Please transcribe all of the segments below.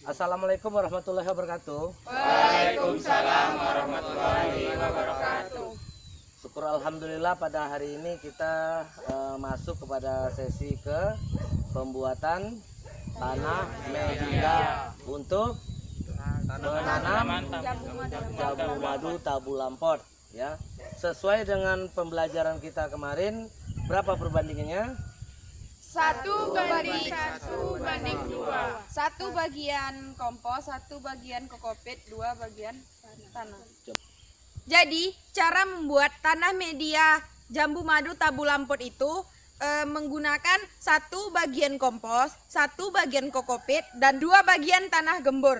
Assalamualaikum warahmatullahi wabarakatuh. Waalaikumsalam warahmatullahi wabarakatuh. Syukur alhamdulillah pada hari ini kita eh, masuk kepada sesi ke pembuatan tanah media untuk menanam jabu madu tabu lampot ya. Sesuai dengan pembelajaran kita kemarin berapa perbandingannya? Satu banding satu banding dua. Satu bagian kompos, satu bagian kokopit, dua bagian tanah. Jadi, cara membuat tanah media jambu madu tabu lampot itu eh, menggunakan satu bagian kompos, satu bagian kokopit, dan dua bagian tanah gembur.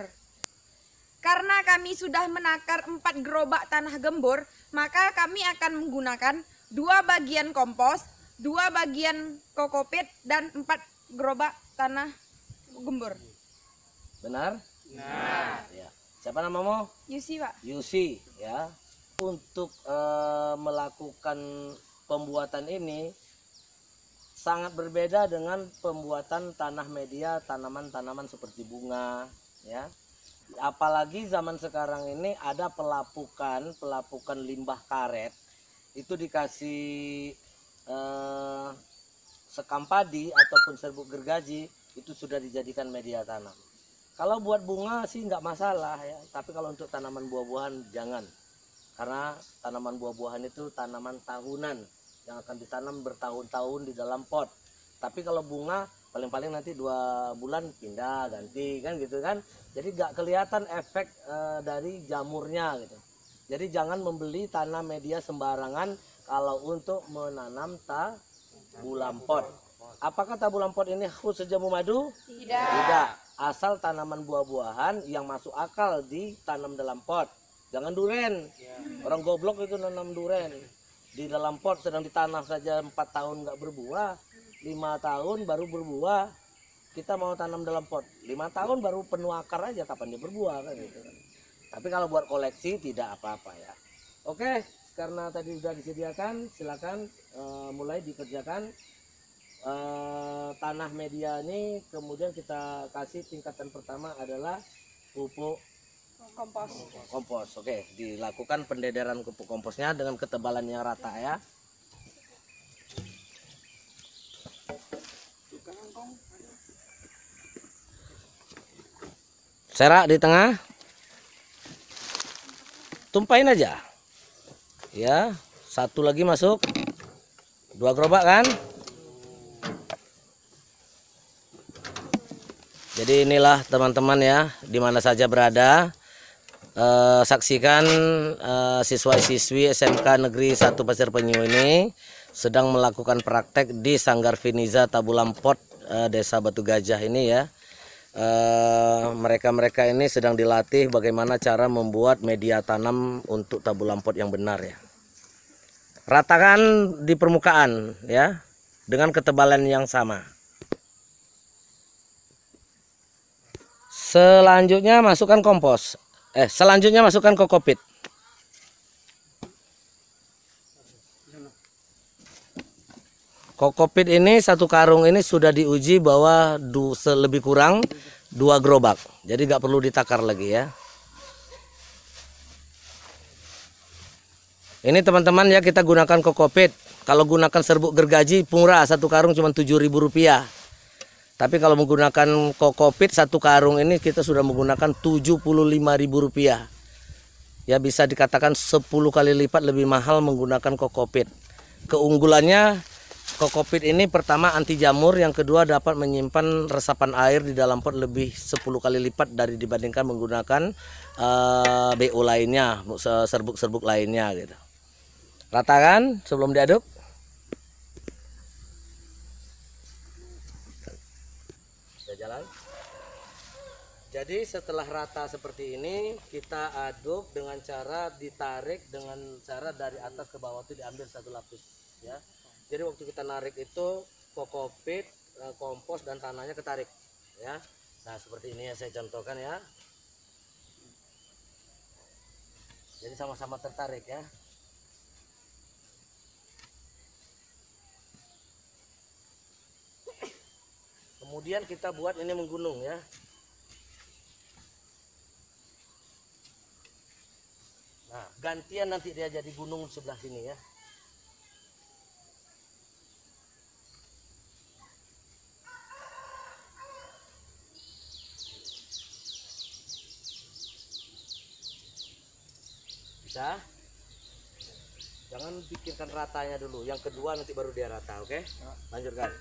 Karena kami sudah menakar empat gerobak tanah gembur, maka kami akan menggunakan dua bagian kompos, dua bagian kokopit, dan empat gerobak tanah gembur. Benar? Nah. Ya. Siapa namamu? Yusi, Pak. Yusi ya. Untuk eh, melakukan pembuatan ini sangat berbeda dengan pembuatan tanah media tanaman-tanaman seperti bunga ya. Apalagi zaman sekarang ini ada pelapukan, pelapukan limbah karet itu dikasih eh, sekam padi ataupun serbuk gergaji itu sudah dijadikan media tanam. Kalau buat bunga sih nggak masalah ya, tapi kalau untuk tanaman buah-buahan jangan. Karena tanaman buah-buahan itu tanaman tahunan yang akan ditanam bertahun-tahun di dalam pot. Tapi kalau bunga paling-paling nanti dua bulan pindah ganti kan gitu kan. Jadi nggak kelihatan efek eh, dari jamurnya gitu. Jadi jangan membeli tanah media sembarangan kalau untuk menanam tabulam pot. Apakah tabulam pot ini khusus jamu madu? Tidak. Tidak. Asal tanaman buah-buahan yang masuk akal ditanam dalam pot. Jangan duren. Orang goblok itu nanam duren. Di dalam pot sedang ditanam saja empat tahun nggak berbuah, lima tahun baru berbuah. Kita mau tanam dalam pot, lima tahun baru penuh akar aja kapan dia berbuah kan gitu kan. Tapi kalau buat koleksi tidak apa-apa ya. Oke, karena tadi sudah disediakan, silakan eh, mulai dikerjakan eh, tanah media ini kemudian kita kasih tingkatan pertama adalah pupuk Kompos. kompos oke dilakukan pendederan pupuk komposnya dengan ketebalan yang rata ya serak di tengah tumpahin aja ya satu lagi masuk dua gerobak kan Jadi inilah teman-teman ya, di mana saja berada. Eh, saksikan eh, siswa-siswi SMK Negeri 1 Pasir Penyu ini sedang melakukan praktek di Sanggar Finiza Tabulampot eh, Desa Batu Gajah ini ya. Eh, Mereka-mereka ini sedang dilatih bagaimana cara membuat media tanam untuk tabulampot yang benar ya. Ratakan di permukaan ya dengan ketebalan yang sama. Selanjutnya masukkan kompos. Eh, selanjutnya masukkan kokopit. Kokopit ini satu karung ini sudah diuji bahwa du, lebih kurang dua gerobak. Jadi nggak perlu ditakar lagi ya. Ini teman-teman ya kita gunakan kokopit. Kalau gunakan serbuk gergaji murah satu karung cuma rp rupiah. Tapi kalau menggunakan kokopit satu karung ini kita sudah menggunakan Rp75.000. Ya bisa dikatakan 10 kali lipat lebih mahal menggunakan kokopit. Keunggulannya kokopit ini pertama anti jamur, yang kedua dapat menyimpan resapan air di dalam pot lebih 10 kali lipat dari dibandingkan menggunakan eh, BO lainnya, serbuk-serbuk lainnya gitu. Ratakan sebelum diaduk. Sudah jalan. Jadi setelah rata seperti ini kita aduk dengan cara ditarik dengan cara dari atas ke bawah itu diambil satu lapis ya jadi waktu kita narik itu kokopit e, kompos dan tanahnya ketarik ya. Nah seperti ini ya saya contohkan ya. Jadi sama-sama tertarik ya. Kemudian kita buat ini menggunung ya. Nah gantian nanti dia jadi gunung sebelah sini ya. Bisa? Jangan pikirkan ratanya dulu. Yang kedua nanti baru dia rata, oke? Lanjutkan.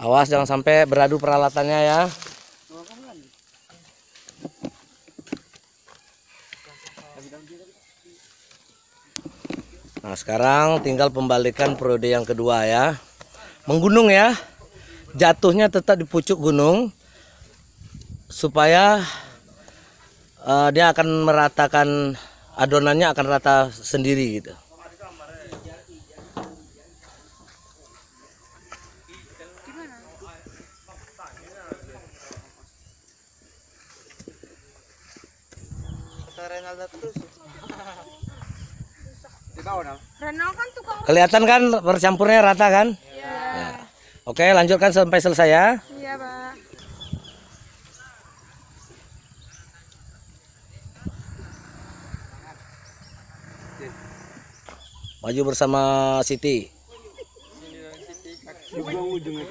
Awas jangan sampai beradu peralatannya ya. Nah sekarang tinggal pembalikan periode yang kedua ya. Menggunung ya. Jatuhnya tetap di pucuk gunung supaya eh, dia akan meratakan adonannya akan rata sendiri gitu. Tukang Kelihatan kan bercampurnya rata kan? Ya. Oke, lanjutkan sampai selesai ya. Iya, Pak. Maju bersama Siti. Dibuang ujungnya.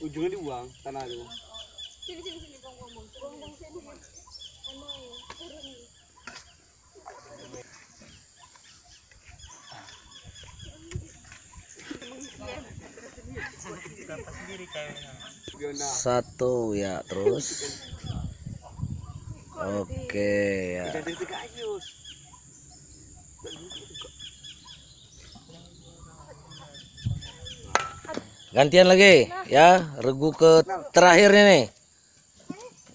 Ujungnya dibuang tanah itu. Satu ya, terus. Oke ya. Gantian lagi ya, regu ke terakhir ini.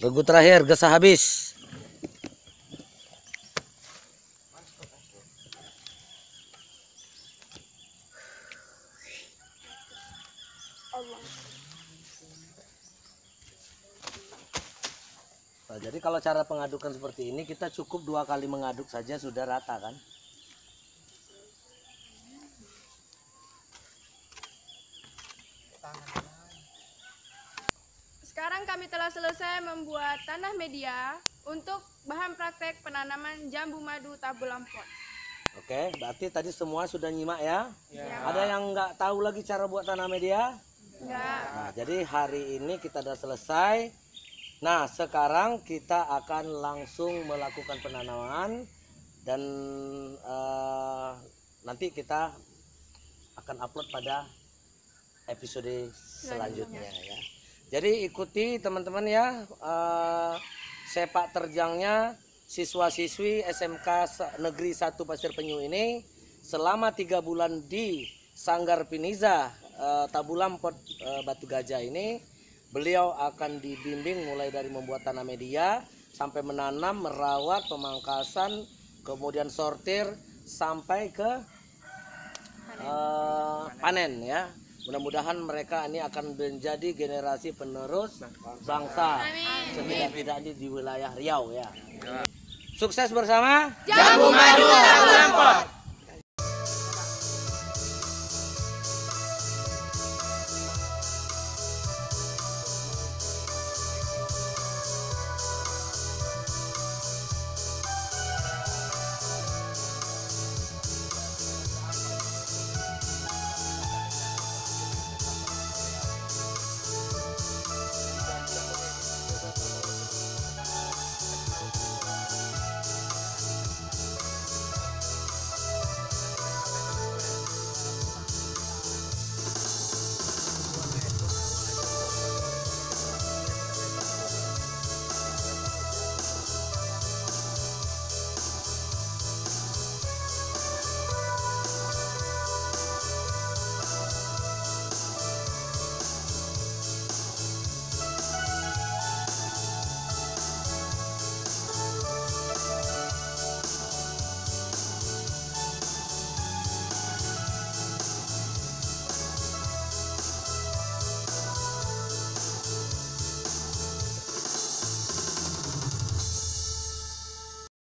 Regu terakhir gesah habis. Nah, jadi kalau cara pengadukan seperti ini kita cukup dua kali mengaduk saja sudah rata kan? Sekarang kami telah selesai membuat tanah media untuk bahan praktek penanaman jambu madu tabu lampot. Oke, berarti tadi semua sudah nyimak ya? Ada yang nggak tahu lagi cara buat tanah media? Enggak. Nah, jadi hari ini kita sudah selesai. Nah, sekarang kita akan langsung melakukan penanaman dan eh, nanti kita akan upload pada episode selanjutnya ya. Jadi ikuti teman-teman ya eh, sepak terjangnya siswa-siswi SMK Negeri 1 Pasir Penyu ini selama tiga bulan di Sanggar Piniza eh, Tabulampot eh, Batu Gajah ini beliau akan dibimbing mulai dari membuat tanah media sampai menanam, merawat, pemangkasan, kemudian sortir sampai ke eh, panen ya. Mudah-mudahan mereka ini akan menjadi generasi penerus bangsa setidak-tidaknya di wilayah Riau ya. Sukses bersama Jambu madu lampot.